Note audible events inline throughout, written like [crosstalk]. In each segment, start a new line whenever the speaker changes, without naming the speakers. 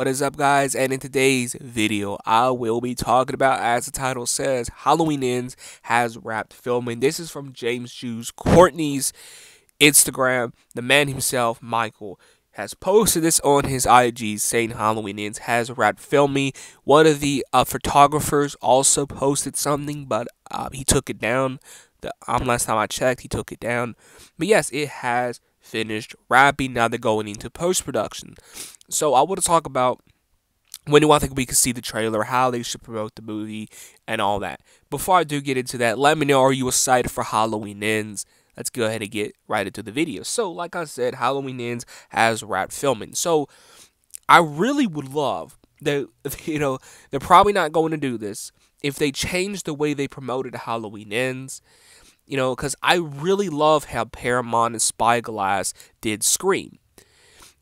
What is up guys and in today's video I will be talking about as the title says Halloween Ends has wrapped filming. This is from James Jude Courtney's Instagram. The man himself Michael has posted this on his IG saying Halloween Ends has wrapped filming. One of the uh, photographers also posted something but uh, he took it down. The um, last time I checked he took it down. But yes it has finished wrapping. Now they're going into post production. So I want to talk about when do I think we can see the trailer, how they should promote the movie, and all that. Before I do get into that, let me know are you excited for Halloween Ends? Let's go ahead and get right into the video. So, like I said, Halloween Ends has wrapped filming. So, I really would love that, [laughs] you know, they're probably not going to do this if they change the way they promoted Halloween Ends you know, because I really love how Paramount and Spyglass did Scream.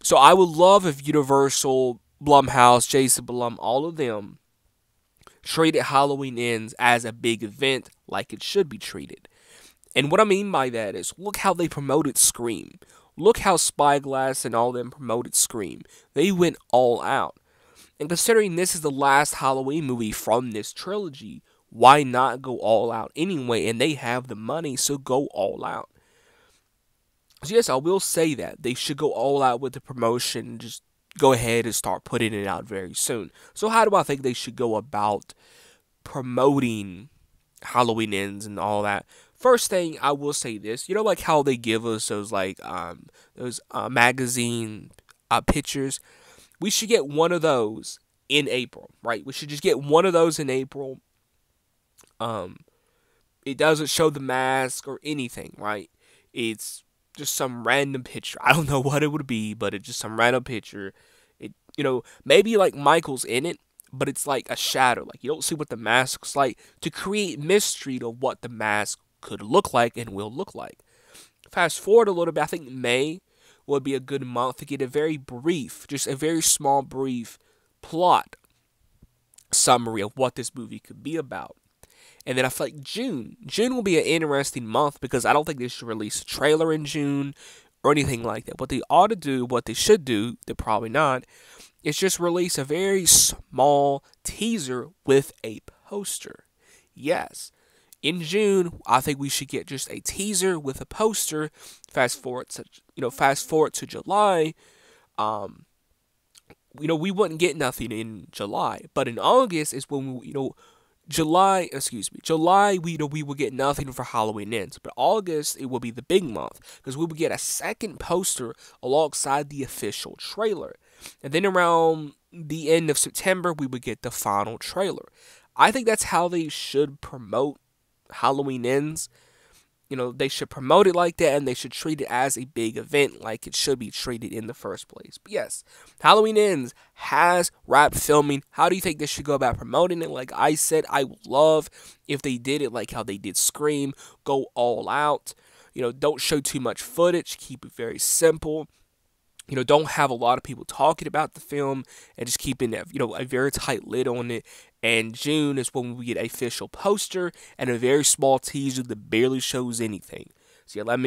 So I would love if Universal, Blumhouse, Jason Blum, all of them treated Halloween Ends as a big event like it should be treated. And what I mean by that is look how they promoted Scream. Look how Spyglass and all them promoted Scream. They went all out. And considering this is the last Halloween movie from this trilogy, why not go all out anyway? And they have the money, so go all out. So yes, I will say that they should go all out with the promotion. Just go ahead and start putting it out very soon. So how do I think they should go about promoting Halloween ends and all that? First thing I will say this, you know, like how they give us those like um those uh, magazine uh, pictures. We should get one of those in April, right? We should just get one of those in April um, it doesn't show the mask or anything, right? It's just some random picture. [laughs] I don't know what it would be, but it's just some random picture. It, you know, maybe like Michael's in it, but it's like a shadow. Like you don't see what the mask's like to create mystery to what the mask could look like and will look like. Fast forward a little bit, I think May would be a good month to get a very brief, just a very small, brief plot summary of what this movie could be about. And then I feel like June. June will be an interesting month because I don't think they should release a trailer in June or anything like that. What they ought to do, what they should do, they're probably not, is just release a very small teaser with a poster. Yes. In June, I think we should get just a teaser with a poster. Fast forward to you know, fast forward to July. Um, you know, we wouldn't get nothing in July, but in August is when we, you know, July, excuse me, July we know, we will get nothing for Halloween ends, but August it will be the big month because we will get a second poster alongside the official trailer, and then around the end of September we would get the final trailer. I think that's how they should promote Halloween ends you know, they should promote it like that and they should treat it as a big event like it should be treated in the first place. But yes, Halloween Ends has wrapped filming. How do you think they should go about promoting it? Like I said, I would love if they did it like how they did Scream, go all out. You know, don't show too much footage, keep it very simple you know, don't have a lot of people talking about the film and just keeping you know a very tight lid on it. And June is when we get official poster and a very small teaser that barely shows anything. So yeah, let me